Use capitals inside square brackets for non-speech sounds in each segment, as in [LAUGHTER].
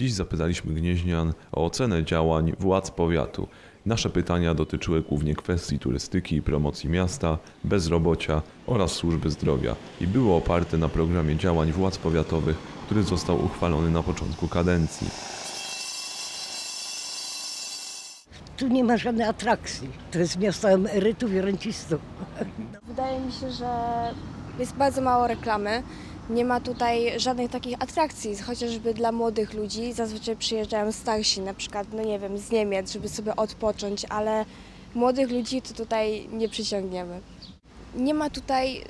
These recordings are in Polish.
Dziś zapytaliśmy Gnieźnian o ocenę działań władz powiatu. Nasze pytania dotyczyły głównie kwestii turystyki i promocji miasta, bezrobocia oraz służby zdrowia i były oparte na programie działań władz powiatowych, który został uchwalony na początku kadencji. Tu nie ma żadnej atrakcji. To jest miasto emerytów i rencistów. Wydaje mi się, że jest bardzo mało reklamy. Nie ma tutaj żadnych takich atrakcji, chociażby dla młodych ludzi. Zazwyczaj przyjeżdżają starsi, na przykład, no nie wiem, z Niemiec, żeby sobie odpocząć, ale młodych ludzi to tutaj nie przyciągniemy. Nie ma tutaj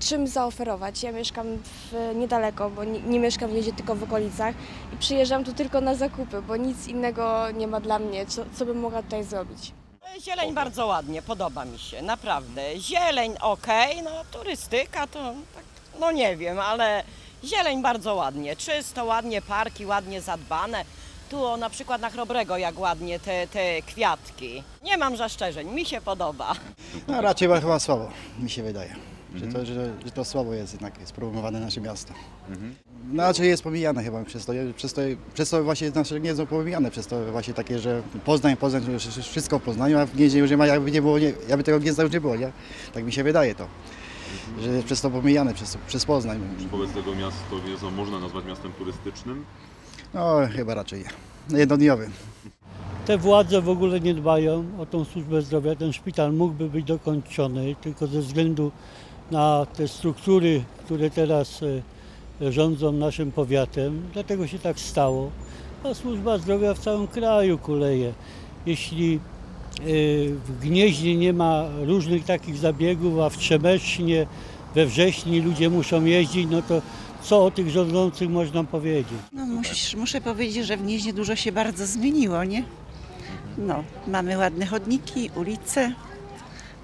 czym zaoferować. Ja mieszkam w, niedaleko, bo nie, nie mieszkam Wiedzie, tylko w okolicach i przyjeżdżam tu tylko na zakupy, bo nic innego nie ma dla mnie, co, co bym mogła tutaj zrobić. Zieleń bardzo ładnie, podoba mi się, naprawdę. Zieleń okej, no turystyka to tak, no nie wiem, ale zieleń bardzo ładnie, czysto, ładnie, parki ładnie zadbane. Tu o, na przykład na Chrobrego jak ładnie te, te kwiatki. Nie mam zastrzeżeń, mi się podoba. No raczej chyba słabo, mi się wydaje. Że, to, że, że to słabo jest jednak jest promowane nasze miasto. No raczej jest pomijane chyba przez to, przez to, przez to właśnie nasze gniezdo pomijane, przez to właśnie takie, że Poznań, Poznań, wszystko w Poznaniu, a w gnieździe już nie ma, jakby nie było, nie, jakby tego gniezda już nie było, nie? Tak mi się wydaje to. Że jest przez to pomijane, przez, przez Poznań. Czy wobec tego miasto Gniezno można nazwać miastem turystycznym? No chyba raczej nie. Jednodniowy. Te władze w ogóle nie dbają o tą służbę zdrowia. Ten szpital mógłby być dokończony, tylko ze względu na te struktury, które teraz e, rządzą naszym powiatem, dlatego się tak stało. A służba zdrowia w całym kraju kuleje. Jeśli w Gnieźnie nie ma różnych takich zabiegów, a w Trzemesznie, we wrześniu ludzie muszą jeździć, no to co o tych rządzących można powiedzieć? No, muszę, muszę powiedzieć, że w Gnieźnie dużo się bardzo zmieniło, nie? No, mamy ładne chodniki, ulice,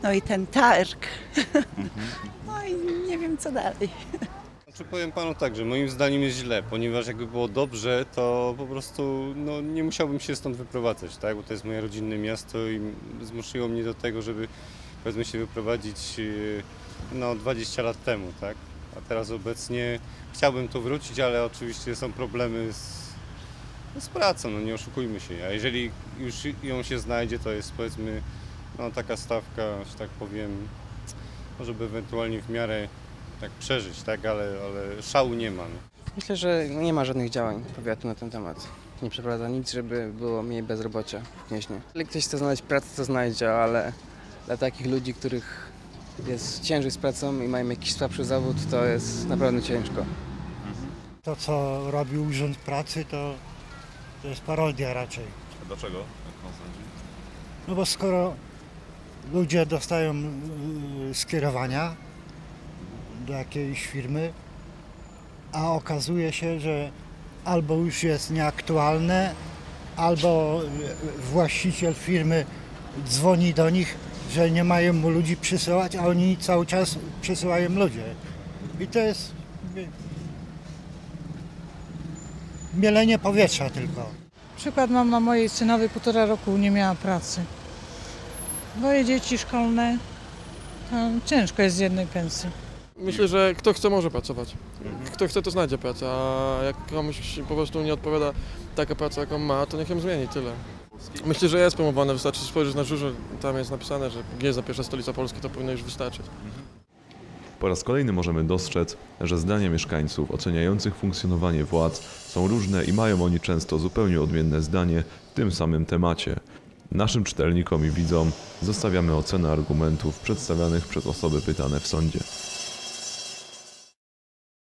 no i ten targ. [LAUGHS] No i nie wiem co dalej. Znaczy powiem panu tak, że moim zdaniem jest źle, ponieważ jakby było dobrze, to po prostu no, nie musiałbym się stąd wyprowadzać, tak? Bo to jest moje rodzinne miasto i zmuszyło mnie do tego, żeby powiedzmy się wyprowadzić e, no, 20 lat temu, tak? A teraz obecnie chciałbym tu wrócić, ale oczywiście są problemy z, no, z pracą, no nie oszukujmy się. A jeżeli już ją się znajdzie, to jest powiedzmy no, taka stawka, że tak powiem, żeby ewentualnie w miarę tak przeżyć, tak, ale, ale szału nie ma. No. Myślę, że nie ma żadnych działań powiatu na ten temat. Nie przeprowadza nic, żeby było mniej bezrobocia w Gnieźnie. Jeżeli ktoś chce znaleźć pracę, to znajdzie, ale dla takich ludzi, których jest ciężej z pracą i mają jakiś słabszy zawód, to jest naprawdę ciężko. To, co robi Urząd Pracy, to, to jest parodia raczej. A dlaczego? Jak pan sądzi? No bo skoro ludzie dostają y, skierowania do jakiejś firmy, a okazuje się, że albo już jest nieaktualne, albo właściciel firmy dzwoni do nich, że nie mają mu ludzi przysyłać, a oni cały czas przysyłają ludzie. I to jest mielenie powietrza tylko. Przykład mam na mojej synowej półtora roku nie miała pracy. Dwoje dzieci szkolne, ciężko jest z jednej pensji. Myślę, że kto chce może pracować. Kto chce to znajdzie pracę, a jak komuś po prostu nie odpowiada taka praca jaką ma, to niech ją zmieni, tyle. Myślę, że jest promowane, wystarczy spojrzeć na żurze, tam jest napisane, że Gniezno pierwsza stolica Polski, to powinno już wystarczyć. Po raz kolejny możemy dostrzec, że zdania mieszkańców oceniających funkcjonowanie władz są różne i mają oni często zupełnie odmienne zdanie w tym samym temacie. Naszym czytelnikom i widzom zostawiamy ocenę argumentów przedstawianych przez osoby pytane w sądzie.